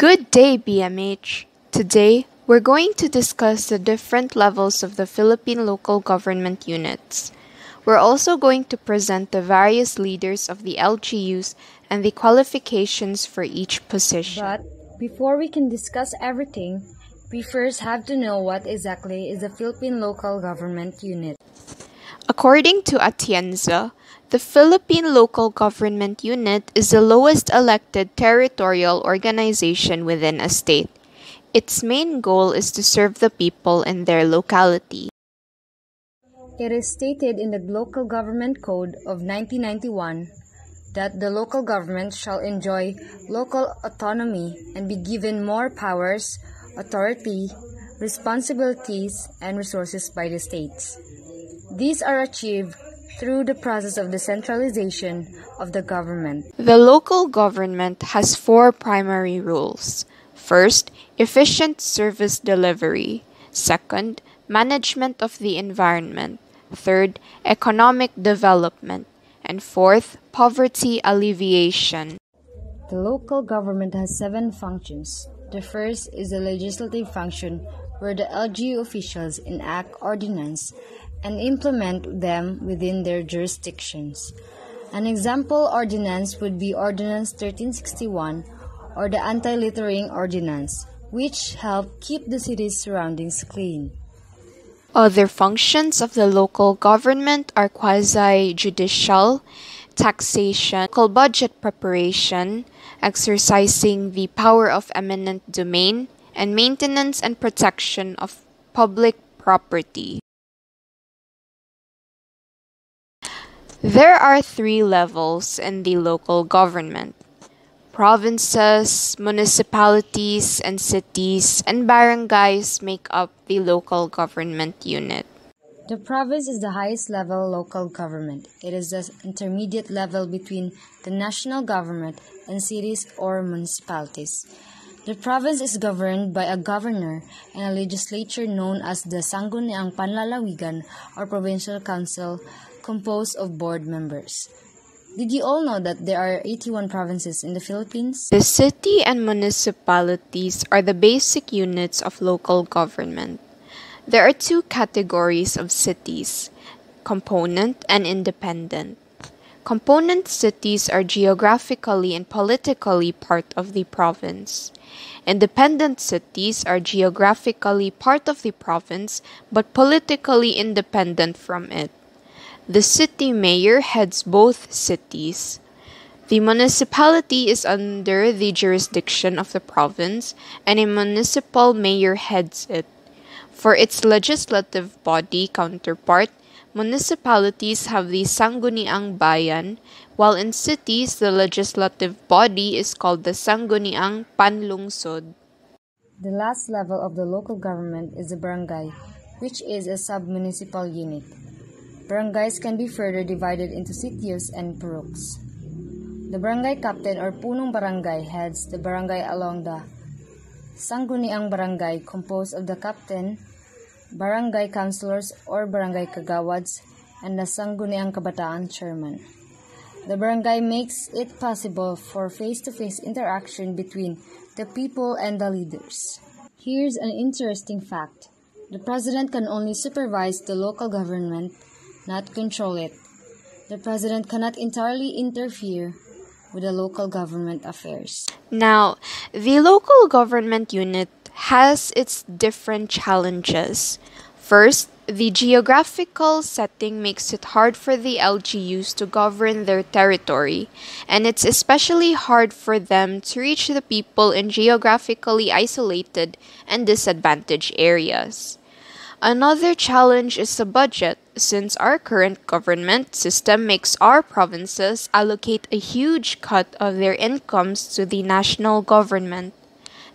Good day, BMH. Today, we're going to discuss the different levels of the Philippine local government units. We're also going to present the various leaders of the LGUs and the qualifications for each position. But before we can discuss everything, we first have to know what exactly is a Philippine local government unit. According to Atienza, the Philippine Local Government Unit is the lowest elected territorial organization within a state. Its main goal is to serve the people in their locality. It is stated in the Local Government Code of 1991 that the local government shall enjoy local autonomy and be given more powers, authority, responsibilities, and resources by the states. These are achieved through the process of decentralization of the government. The local government has four primary rules. First, efficient service delivery. Second, management of the environment. Third, economic development. And fourth, poverty alleviation. The local government has seven functions. The first is the legislative function, where the LGU officials enact ordinance and implement them within their jurisdictions. An example ordinance would be Ordinance 1361 or the Anti-Littering Ordinance, which help keep the city's surroundings clean. Other functions of the local government are quasi-judicial, taxation, local budget preparation, exercising the power of eminent domain, and maintenance and protection of public property. There are three levels in the local government provinces, municipalities, and cities, and barangays make up the local government unit. The province is the highest level local government. It is the intermediate level between the national government and cities or municipalities. The province is governed by a governor and a legislature known as the Sangguniang Panlalawigan or Provincial Council composed of board members. Did you all know that there are 81 provinces in the Philippines? The city and municipalities are the basic units of local government. There are two categories of cities component and independent. Component cities are geographically and politically part of the province. Independent cities are geographically part of the province but politically independent from it. The city mayor heads both cities. The municipality is under the jurisdiction of the province, and a municipal mayor heads it. For its legislative body counterpart, municipalities have the Sangguniang Bayan, while in cities the legislative body is called the Sangguniang Panlungsod. The last level of the local government is the barangay, which is a sub-municipal unit. Barangays can be further divided into sitios and puroks. The barangay captain or punong barangay heads the barangay along the Sangguniang barangay composed of the captain, barangay councilors or barangay kagawads, and the Sangguniang kabataan chairman. The barangay makes it possible for face-to-face interaction between the people and the leaders. Here's an interesting fact. The president can only supervise the local government not control it. The president cannot entirely interfere with the local government affairs. Now, the local government unit has its different challenges. First, the geographical setting makes it hard for the LGUs to govern their territory, and it's especially hard for them to reach the people in geographically isolated and disadvantaged areas. Another challenge is the budget, since our current government system makes our provinces allocate a huge cut of their incomes to the national government.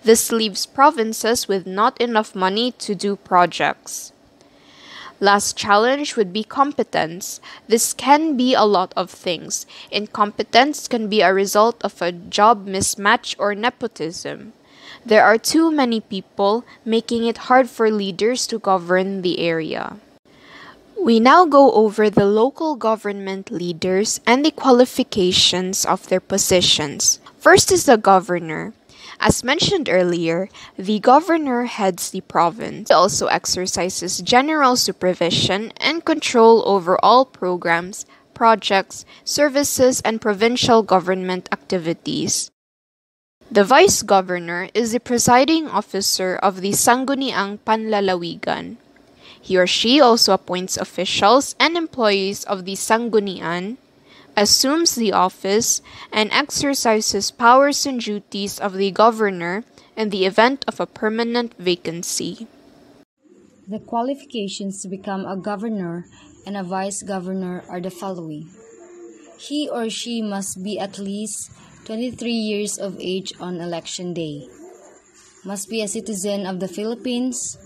This leaves provinces with not enough money to do projects. Last challenge would be competence. This can be a lot of things. Incompetence can be a result of a job mismatch or nepotism. There are too many people, making it hard for leaders to govern the area. We now go over the local government leaders and the qualifications of their positions. First is the governor. As mentioned earlier, the governor heads the province. He also exercises general supervision and control over all programs, projects, services, and provincial government activities. The vice governor is the presiding officer of the Sangguniang Panlalawigan. He or she also appoints officials and employees of the Sanggunian assumes the office and exercises powers and duties of the governor in the event of a permanent vacancy. The qualifications to become a governor and a vice governor are the following He or she must be at least 23 years of age on election day, must be a citizen of the Philippines,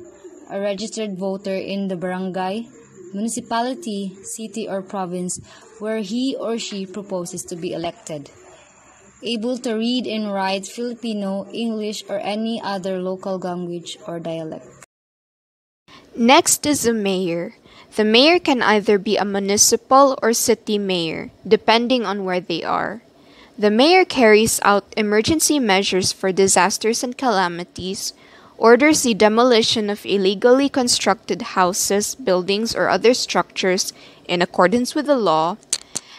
a registered voter in the barangay municipality, city, or province where he or she proposes to be elected. Able to read and write Filipino, English, or any other local language or dialect. Next is the mayor. The mayor can either be a municipal or city mayor, depending on where they are. The mayor carries out emergency measures for disasters and calamities, orders the demolition of illegally constructed houses, buildings, or other structures in accordance with the law,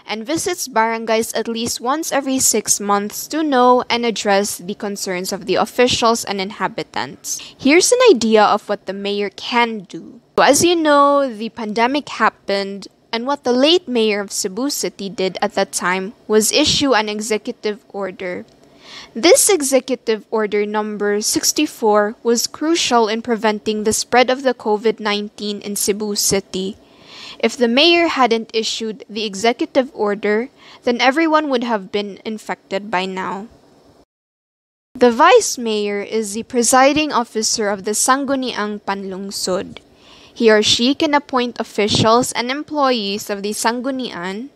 and visits barangays at least once every six months to know and address the concerns of the officials and inhabitants. Here's an idea of what the mayor can do. So As you know, the pandemic happened, and what the late mayor of Cebu City did at that time was issue an executive order this executive order number 64 was crucial in preventing the spread of the COVID 19 in Cebu City. If the mayor hadn't issued the executive order, then everyone would have been infected by now. The vice mayor is the presiding officer of the Sangguniang Panlungsod. He or she can appoint officials and employees of the Sanggunian,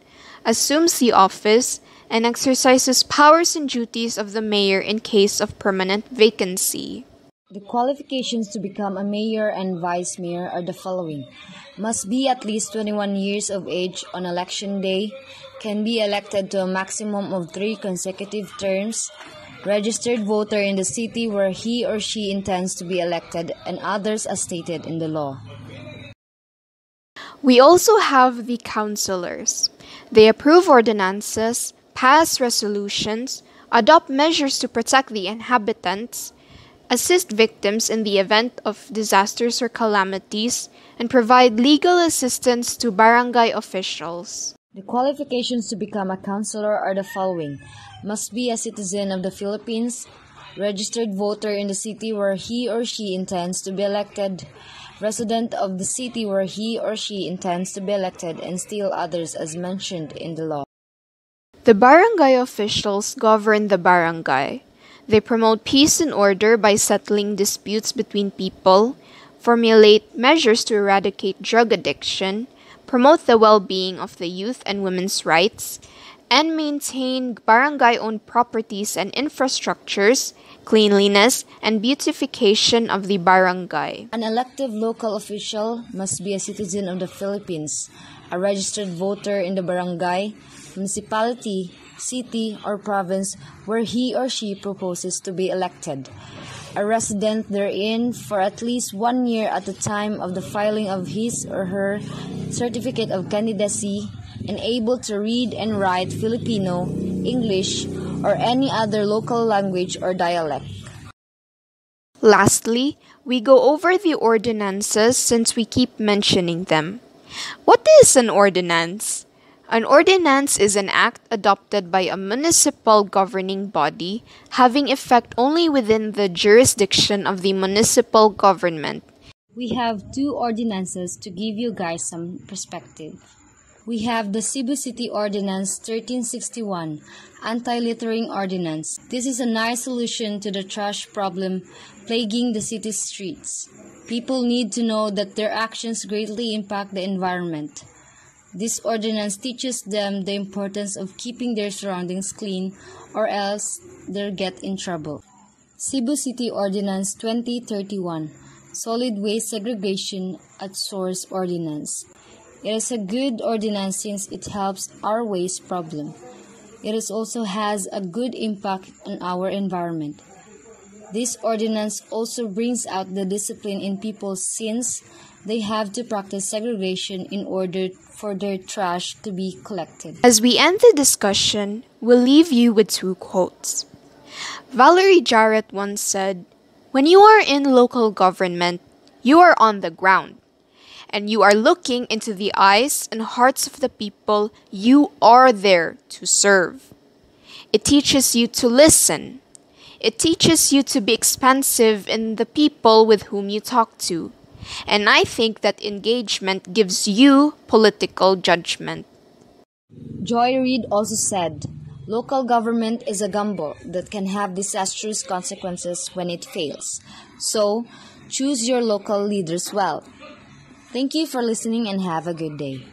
assumes the office, and exercises powers and duties of the mayor in case of permanent vacancy. The qualifications to become a mayor and vice mayor are the following must be at least 21 years of age on election day, can be elected to a maximum of three consecutive terms, registered voter in the city where he or she intends to be elected, and others as stated in the law. We also have the councillors. They approve ordinances, pass resolutions, adopt measures to protect the inhabitants, assist victims in the event of disasters or calamities, and provide legal assistance to barangay officials. The qualifications to become a councillor are the following must be a citizen of the Philippines, registered voter in the city where he or she intends to be elected, resident of the city where he or she intends to be elected, and still others as mentioned in the law. The barangay officials govern the barangay. They promote peace and order by settling disputes between people, formulate measures to eradicate drug addiction, promote the well being of the youth and women's rights, and maintain barangay owned properties and infrastructures, cleanliness, and beautification of the barangay. An elective local official must be a citizen of the Philippines, a registered voter in the barangay, municipality, city, or province where he or she proposes to be elected. A resident therein for at least one year at the time of the filing of his or her certificate of candidacy and able to read and write Filipino, English, or any other local language or dialect. Lastly, we go over the ordinances since we keep mentioning them. What is an ordinance? An ordinance is an act adopted by a municipal governing body having effect only within the jurisdiction of the municipal government. We have two ordinances to give you guys some perspective. We have the Cebu City Ordinance 1361, Anti-Littering Ordinance. This is a nice solution to the trash problem plaguing the city's streets. People need to know that their actions greatly impact the environment. This ordinance teaches them the importance of keeping their surroundings clean or else they'll get in trouble. Cebu City Ordinance 2031 Solid Waste Segregation at Source Ordinance. It is a good ordinance since it helps our waste problem. It is also has a good impact on our environment. This ordinance also brings out the discipline in people since they have to practice segregation in order for their trash to be collected. As we end the discussion, we'll leave you with two quotes. Valerie Jarrett once said, When you are in local government, you are on the ground, and you are looking into the eyes and hearts of the people you are there to serve. It teaches you to listen. It teaches you to be expansive in the people with whom you talk to. And I think that engagement gives you political judgment. Joy Reid also said, Local government is a gamble that can have disastrous consequences when it fails. So, choose your local leaders well. Thank you for listening and have a good day.